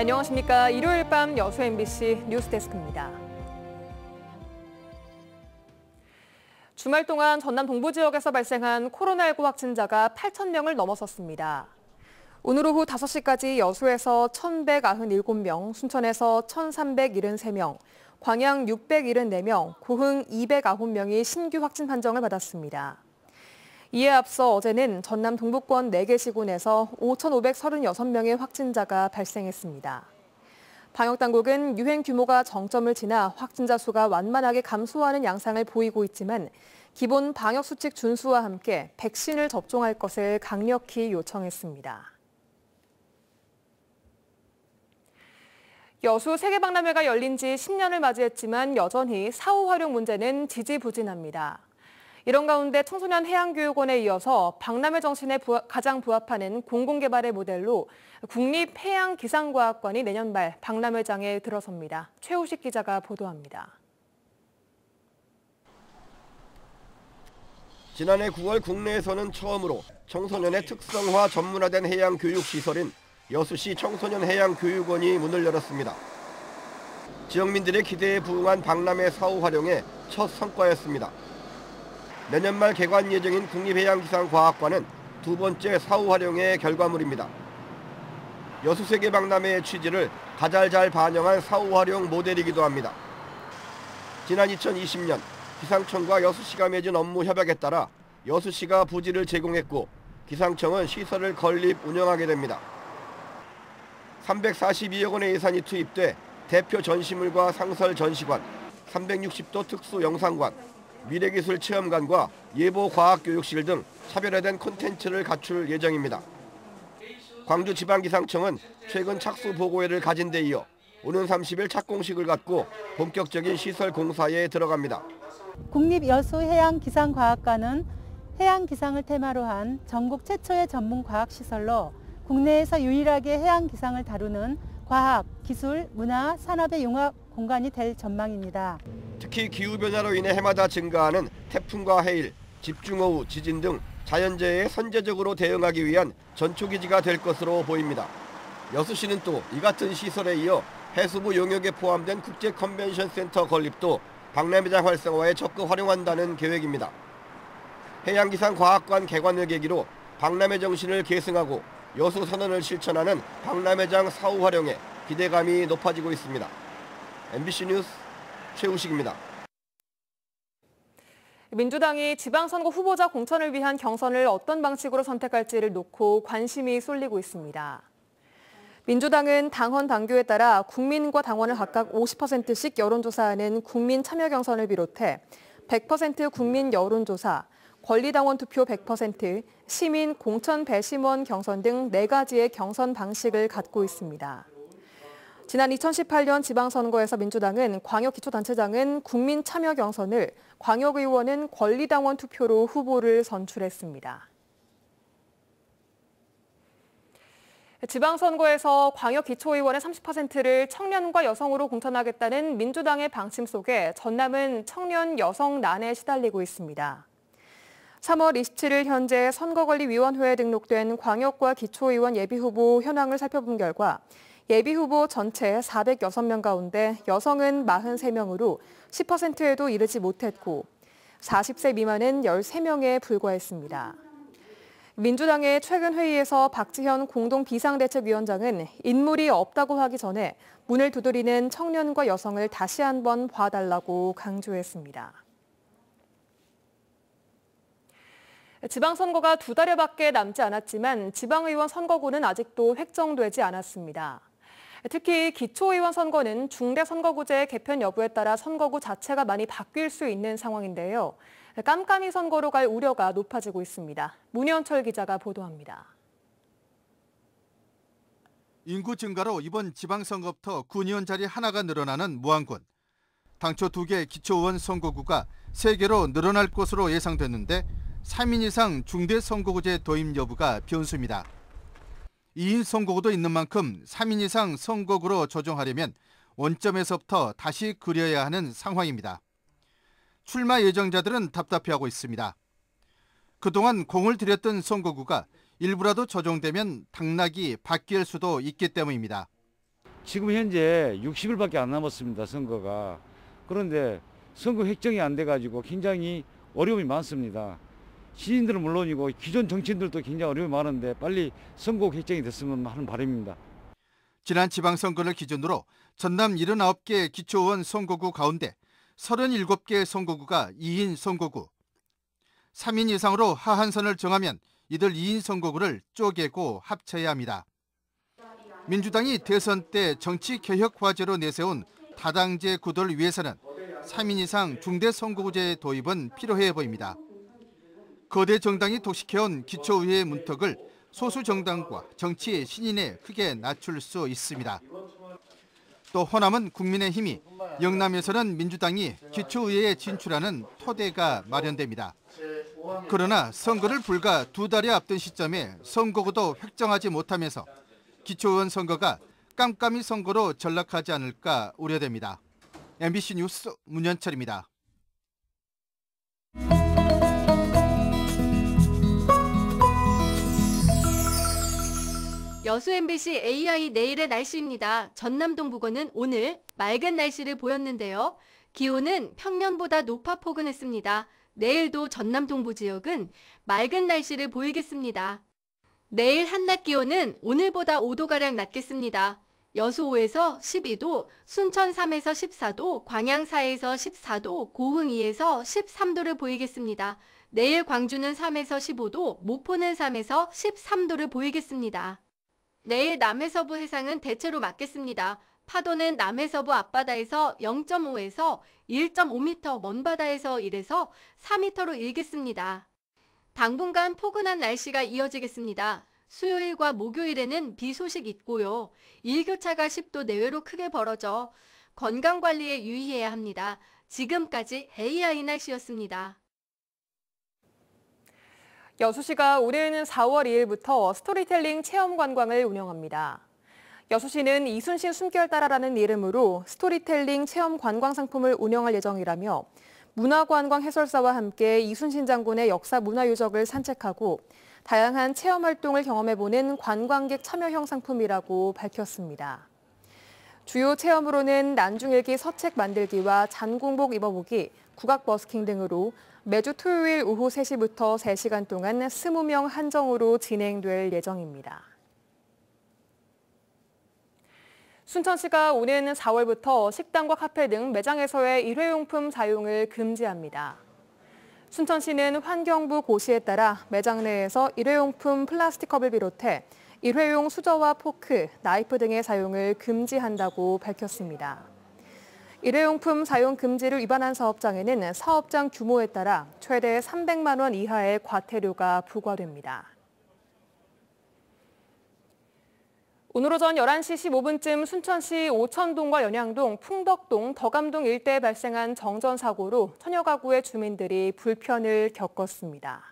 안녕하십니까. 일요일 밤 여수 MBC 뉴스데스크입니다. 주말 동안 전남 동부 지역에서 발생한 코로나19 확진자가 8천 명을 넘어섰습니다. 오늘 오후 5시까지 여수에서 1,197명, 순천에서 1,373명, 광양 674명, 고흥 209명이 신규 확진 판정을 받았습니다. 이에 앞서 어제는 전남 동북권 4개 시군에서 5,536명의 확진자가 발생했습니다. 방역당국은 유행 규모가 정점을 지나 확진자 수가 완만하게 감소하는 양상을 보이고 있지만 기본 방역수칙 준수와 함께 백신을 접종할 것을 강력히 요청했습니다. 여수 세계박람회가 열린 지 10년을 맞이했지만 여전히 사후 활용 문제는 지지부진합니다. 이런 가운데 청소년 해양교육원에 이어서 박람회 정신에 부하, 가장 부합하는 공공개발의 모델로 국립해양기상과학관이 내년 말 박람회장에 들어섭니다. 최우식 기자가 보도합니다. 지난해 9월 국내에서는 처음으로 청소년의 특성화 전문화된 해양교육시설인 여수시 청소년 해양교육원이 문을 열었습니다. 지역민들의 기대에 부응한 박람회 사후 활용의 첫 성과였습니다. 내년 말 개관 예정인 국립해양기상과학관은 두 번째 사후 활용의 결과물입니다. 여수세계 박람회의 취지를 가장 잘 반영한 사후 활용 모델이기도 합니다. 지난 2020년 기상청과 여수시가 맺은 업무 협약에 따라 여수시가 부지를 제공했고 기상청은 시설을 건립 운영하게 됩니다. 342억 원의 예산이 투입돼 대표 전시물과 상설 전시관, 360도 특수 영상관, 미래기술 체험관과 예보과학교육실 등 차별화된 콘텐츠를 갖출 예정입니다. 광주지방기상청은 최근 착수 보고회를 가진 데 이어 오는 30일 착공식을 갖고 본격적인 시설 공사에 들어갑니다. 국립여수해양기상과학관은 해양기상을 테마로 한 전국 최초의 전문 과학시설로 국내에서 유일하게 해양기상을 다루는 과학, 기술, 문화, 산업의 융합 공간이 될 전망입니다. 특히 기후변화로 인해 해마다 증가하는 태풍과 해일, 집중호우, 지진 등 자연재해에 선제적으로 대응하기 위한 전초기지가 될 것으로 보입니다. 여수시는 또 이 같은 시설에 이어 해수부 용역에 포함된 국제 컨벤션 센터 건립도 박람회장 활성화에 적극 활용한다는 계획입니다. 해양기상과학관 개관을 계기로 박람회 정신을 계승하고 여수 선언을 실천하는 박람회장 사후 활용에 기대감이 높아지고 있습니다. MBC 뉴스 최우식입니다. 민주당이 지방선거 후보자 공천을 위한 경선을 어떤 방식으로 선택할지를 놓고 관심이 쏠리고 있습니다. 민주당은 당헌 당규에 따라 국민과 당원을 각각 50%씩 여론조사하는 국민 참여 경선을 비롯해 100% 국민 여론조사, 권리당원 투표 100%, 시민 공천 배심원 경선 등 4가지의 경선 방식을 갖고 있습니다. 지난 2018년 지방선거에서 민주당은 광역기초단체장은 국민 참여 경선을, 광역의원은 권리당원 투표로 후보를 선출했습니다. 지방선거에서 광역기초의원의 30%를 청년과 여성으로 공천하겠다는 민주당의 방침 속에 전남은 청년 여성 난에 시달리고 있습니다. 3월 27일 현재 선거관리위원회에 등록된 광역과 기초의원 예비후보 현황을 살펴본 결과 예비 후보 전체 406명 가운데 여성은 43명으로 10%에도 이르지 못했고 40세 미만은 13명에 불과했습니다. 민주당의 최근 회의에서 박지현 공동 비상대책위원장은 인물이 없다고 하기 전에 문을 두드리는 청년과 여성을 다시 한번 봐달라고 강조했습니다. 지방선거가 두 달여밖에 남지 않았지만 지방의원 선거구는 아직도 획정되지 않았습니다. 특히 기초의원 선거는 중대선거구제 개편 여부에 따라 선거구 자체가 많이 바뀔 수 있는 상황인데요. 깜깜이 선거로 갈 우려가 높아지고 있습니다. 문현철 기자가 보도합니다. 인구 증가로 이번 지방선거부터 군의원 자리 하나가 늘어나는 무안군. 당초 두 개 기초의원 선거구가 세 개로 늘어날 것으로 예상됐는데 3인 이상 중대 선거구제 도입 여부가 변수입니다. 2인 선거구도 있는 만큼 3인 이상 선거구로 조정하려면 원점에서부터 다시 그려야 하는 상황입니다. 출마 예정자들은 답답해하고 있습니다. 그동안 공을 들였던 선거구가 일부라도 조정되면 당락이 바뀔 수도 있기 때문입니다. 지금 현재 60일밖에 안 남았습니다. 선거가. 그런데 선거 획정이 안 돼가지고 굉장히 어려움이 많습니다. 시민들은 물론이고 기존 정치인들도 굉장히 어려움이 많은데 빨리 선거 획정이 됐으면 하는 바람입니다. 지난 지방선거를 기준으로 전남 79개 기초의원 선거구 가운데 37개 선거구가 2인 선거구. 3인 이상으로 하한선을 정하면 이들 2인 선거구를 쪼개고 합쳐야 합니다. 민주당이 대선 때 정치 개혁 과제로 내세운 다당제 구도를 위해서는 3인 이상 중대 선거구제 도입은 필요해 보입니다. 거대 정당이 독식해온 기초의회 문턱을 소수 정당과 정치의 신인에 크게 낮출 수 있습니다. 또 호남은 국민의힘이 영남에서는 민주당이 기초의회에 진출하는 토대가 마련됩니다. 그러나 선거를 불과 두 달이 앞둔 시점에 선거구도 획정하지 못하면서 기초의원 선거가 깜깜이 선거로 전락하지 않을까 우려됩니다. MBC 뉴스 문현철입니다. 여수 MBC AI 내일의 날씨입니다. 전남 동부권은 오늘 맑은 날씨를 보였는데요. 기온은 평년보다 높아 포근했습니다. 내일도 전남 동부 지역은 맑은 날씨를 보이겠습니다. 내일 한낮 기온은 오늘보다 5도가량 낮겠습니다. 여수 5에서 12도, 순천 3에서 14도, 광양 4에서 14도, 고흥 2에서 13도를 보이겠습니다. 내일 광주는 3에서 15도, 모포는 3에서 13도를 보이겠습니다. 내일 남해서부 해상은 대체로 맑겠습니다. 파도는 남해서부 앞바다에서 0.5에서 1.5m, 먼바다에서 1에서 4m로 일겠습니다. 당분간 포근한 날씨가 이어지겠습니다. 수요일과 목요일에는 비 소식 있고요. 일교차가 10도 내외로 크게 벌어져 건강관리에 유의해야 합니다. 지금까지 AI 날씨였습니다. 여수시가 올해는 4월 2일부터 스토리텔링 체험 관광을 운영합니다. 여수시는 이순신 숨결 따라라는 이름으로 스토리텔링 체험 관광 상품을 운영할 예정이라며 문화관광 해설사와 함께 이순신 장군의 역사 문화 유적을 산책하고 다양한 체험 활동을 경험해보는 관광객 참여형 상품이라고 밝혔습니다. 주요 체험으로는 난중일기 서책 만들기와 잔공복 입어보기, 국악 버스킹 등으로 매주 토요일 오후 3시부터 3시간 동안 20명 한정으로 진행될 예정입니다. 순천시가 올해는 4월부터 식당과 카페 등 매장에서의 일회용품 사용을 금지합니다. 순천시는 환경부 고시에 따라 매장 내에서 일회용품 플라스틱 컵을 비롯해 일회용 수저와 포크, 나이프 등의 사용을 금지한다고 밝혔습니다. 일회용품 사용 금지를 위반한 사업장에는 사업장 규모에 따라 최대 300만 원 이하의 과태료가 부과됩니다. 오늘 오전 11시 15분쯤 순천시 오천동과 연양동, 풍덕동, 덕암동 일대에 발생한 정전 사고로 천여 가구의 주민들이 불편을 겪었습니다.